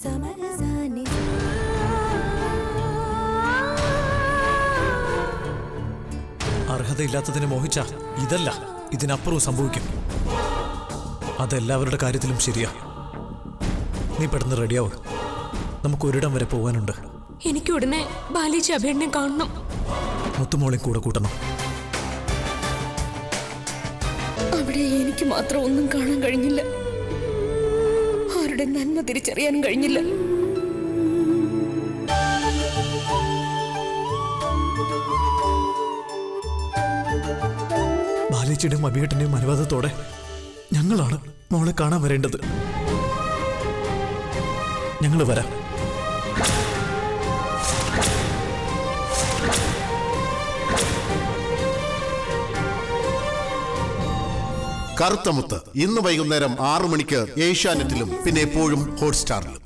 അർഹതയില്ലാത്തതിനെ മോഹിച്ച ഇതല്ല ഇതിനപ്പുറവും സംഭവിക്കും. അതെല്ലാവരുടെ കാര്യത്തിലും ശരിയാ. നീ പെട്ടെന്ന് റെഡിയാവും. നമുക്ക് ഒരിടം വരെ പോകാനുണ്ട് എനിക്ക് ഉടനെ ബാലിച്ച് അഭേടിനെ കാണണം. മുത്തുമോളെ കൂടെ കൂട്ടണം. അവിടെ എനിക്ക് മാത്രം ഒന്നും കാണാൻ കഴിഞ്ഞില്ല ആരുടെ നന്മ തിരിച്ചറിയാനും കഴിഞ്ഞില്ല. ബാലേച്ചിയുടെയും അഭിയേട്ടന്റെയും അനുവാദത്തോടെ ഞങ്ങളാണ് മോളെ കാണാൻ വരേണ്ടത്. ഞങ്ങൾ വരാം. കറുത്തമുത്ത് ഇന്ന് വൈകുന്നേരം ആറു മണിക്ക് ഏഷ്യാനെറ്റിലും പിന്നെ എപ്പോഴും ഹോട്ട്സ്റ്റാറിലും.